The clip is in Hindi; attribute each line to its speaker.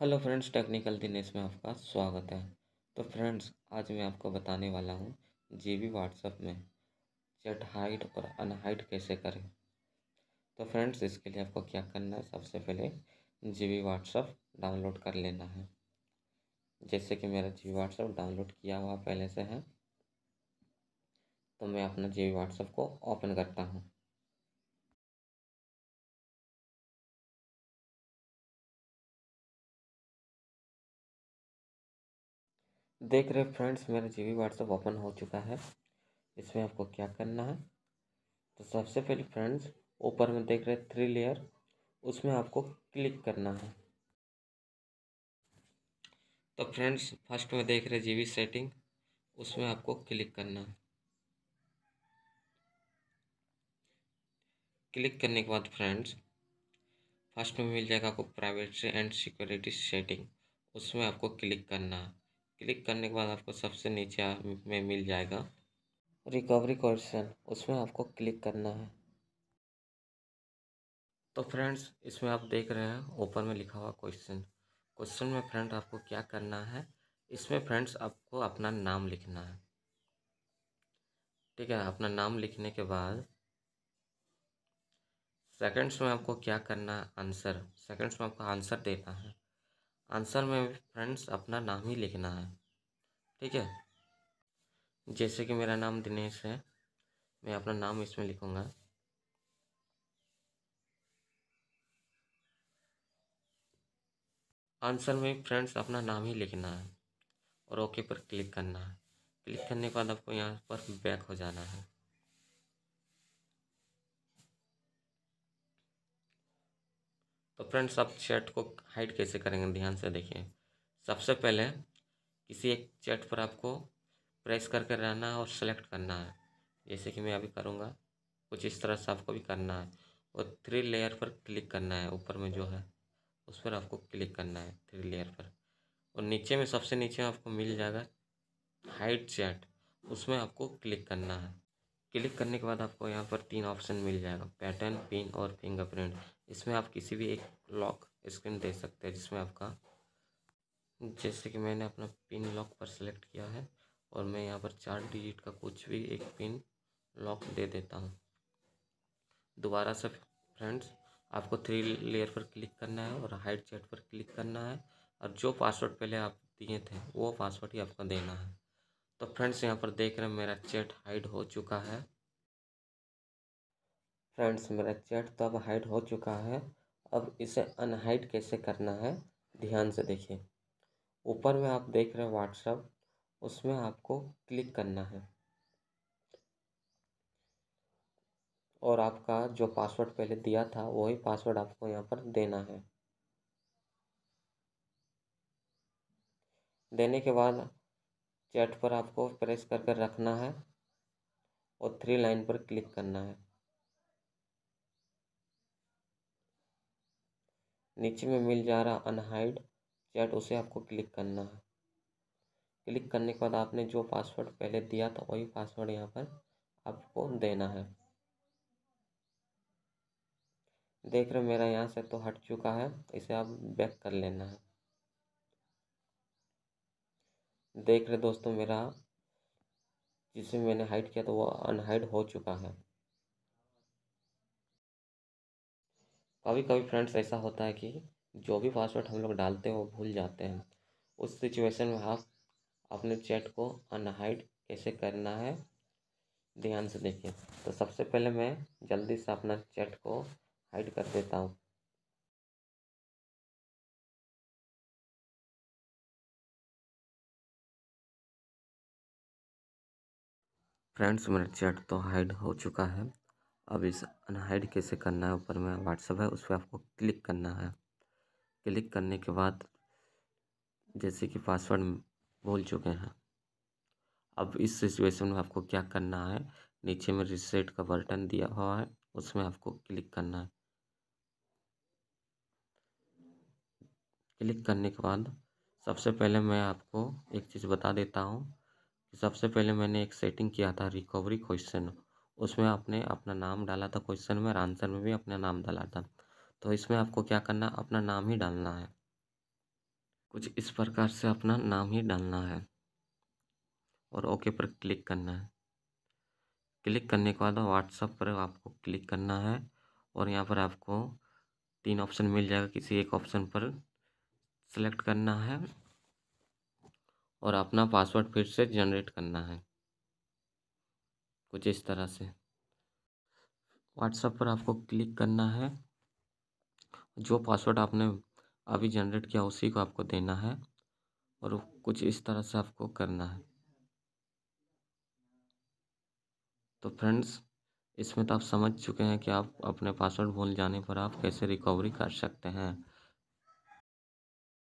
Speaker 1: हेलो फ्रेंड्स, टेक्निकल दिनेश में आपका स्वागत है। तो फ्रेंड्स, आज मैं आपको बताने वाला हूँ जी जीबी व्हाट्सएप में चैट हाइड और अनहाइड कैसे करें। तो फ्रेंड्स, इसके लिए आपको क्या करना है, सबसे पहले जी जीबी व्हाट्सएप डाउनलोड कर लेना है। जैसे कि मेरा जीबी व्हाट्सएप डाउनलोड किया हुआ पहले से है तो मैं अपना जी व्हाट्सएप को ओपन करता हूँ। देख रहे फ्रेंड्स, मेरा जी वी व्हाट्सअप ओपन हो चुका है। इसमें आपको क्या करना है? तो सबसे पहले फ्रेंड्स, ऊपर में देख रहे थ्री लेयर उसमें आपको क्लिक करना है। तो फ्रेंड्स फ़र्स्ट में देख रहे जी सेटिंग उसमें आपको क्लिक करना है। क्लिक करने के बाद फ्रेंड्स फ़र्स्ट में मिल जाएगा आपको प्राइवेसी एंड सिक्योरिटी सेटिंग उसमें आपको क्लिक करना है। क्लिक करने के बाद आपको सबसे नीचे में मिल जाएगा रिकवरी क्वेश्चन। उसमें आपको क्लिक करना है। तो फ्रेंड्स, इसमें आप देख रहे हैं, ऊपर में लिखा हुआ क्वेश्चन। क्वेश्चन में फ्रेंड आपको क्या करना है, इसमें फ्रेंड्स आपको अपना नाम लिखना है। ठीक है, अपना नाम लिखने के बाद सेकंड्स में आपको क्या करना है, आंसर। सेकंड्स में आपको आंसर देना है। आंसर में फ्रेंड्स अपना नाम ही लिखना है। ठीक है? जैसे कि मेरा नाम दिनेश है, मैं अपना नाम इसमें लिखूँगा। आंसर में फ्रेंड्स अपना नाम ही लिखना है और ओके पर क्लिक करना है। क्लिक करने के बाद आपको यहाँ पर बैक हो जाना है। तो फ्रेंड्स आप चैट को हाइड कैसे करेंगे? ध्यान से देखिए। सबसे पहले किसी एक चैट पर आपको प्रेस करके रहना है और सेलेक्ट करना है। जैसे कि मैं अभी करूँगा, कुछ इस तरह से आपको भी करना है। और थ्री लेयर पर क्लिक करना है। ऊपर में जो है, उस पर आपको क्लिक करना है थ्री लेयर पर। और नीचे में, सबसे नीचे आपको मिल जाएगा हाइड चैट उसमें आपको क्लिक करना है। क्लिक करने के बाद आपको यहाँ पर तीन ऑप्शन मिल जाएगा। पैटर्न पिन और फिंगरप्रिंट इसमें आप किसी भी एक लॉक स्क्रीन दे सकते हैं जिसमें आपका, जैसे कि मैंने अपना पिन लॉक पर सेलेक्ट किया है और मैं यहाँ पर चार डिजिट का कुछ भी एक पिन लॉक दे देता हूँ। दोबारा से फ्रेंड्स आपको थ्री लेयर पर क्लिक करना है और हाइड चैट पर क्लिक करना है और जो पासवर्ड पहले आप दिए थे, वो पासवर्ड ही आपको देना है। तो फ्रेंड्स यहाँ पर देख रहे हैं मेरा चैट हाइड हो चुका है। फ्रेंड्स मेरा चैट तो अब हाइड हो चुका है अब इसे अनहाइड कैसे करना है, ध्यान से देखिए। ऊपर में आप देख रहे हैं व्हाट्सअप उसमें आपको क्लिक करना है। और आपका जो पासवर्ड पहले दिया था, वही पासवर्ड आपको यहाँ पर देना है। देने के बाद चैट पर आपको प्रेस कर कर रखना है और थ्री लाइन पर क्लिक करना है। नीचे में मिल जा रहा अनहाइड चैट उसे आपको क्लिक करना है। क्लिक करने के बाद आपने जो पासवर्ड पहले दिया था, वही पासवर्ड यहाँ पर आपको देना है। देख रहे मेरा यहाँ से तो हट चुका है, इसे आप बैक कर लेना है। देख रहे दोस्तों, मेरा जिसे मैंने हाइड किया तो वो अनहाइड हो चुका है। कभी कभी फ्रेंड्स, ऐसा होता है कि जो भी पासवर्ड हम लोग डालते हैं, वो भूल जाते हैं। उस सिचुएशन में आप अपने चैट को अनहाइड कैसे करना है, ध्यान से देखिए। तो सबसे पहले मैं जल्दी से अपना चैट को हाइड कर देता हूँ। फ्रेंड्स, मेरा चैट तो हाइड हो चुका है। अब इस अनहाइड कैसे करना है? ऊपर में व्हाट्सअप है, उस पर आपको क्लिक करना है। क्लिक करने के बाद जैसे कि पासवर्ड भूल चुके हैं। अब इस सिचुएशन में आपको क्या करना है? नीचे में रिसेट का बटन दिया हुआ है, उसमें आपको क्लिक करना है। क्लिक करने के बाद सबसे पहले मैं आपको एक चीज़ बता देता हूँ सबसे पहले मैंने एक सेटिंग किया था रिकवरी क्वेश्चन उसमें आपने अपना नाम डाला था क्वेश्चन में, और आंसर में भी अपना नाम डाला था। तो इसमें आपको क्या करना अपना नाम ही डालना है। कुछ इस प्रकार से अपना नाम ही डालना है। और ओके पर क्लिक करना है। क्लिक करने के बाद व्हाट्सअप पर आपको क्लिक करना है। और यहाँ पर आपको तीन ऑप्शन मिल जाएगा। किसी एक ऑप्शन पर सेलेक्ट करना है। और अपना पासवर्ड फिर से जनरेट करना है। कुछ इस तरह से। व्हाट्सएप पर आपको क्लिक करना है। जो पासवर्ड आपने अभी जनरेट किया उसी को आपको देना है और कुछ इस तरह से आपको करना है। तो फ्रेंड्स इसमें तो आप समझ चुके हैं कि आप अपने पासवर्ड भूल जाने पर आप कैसे रिकवरी कर सकते हैं।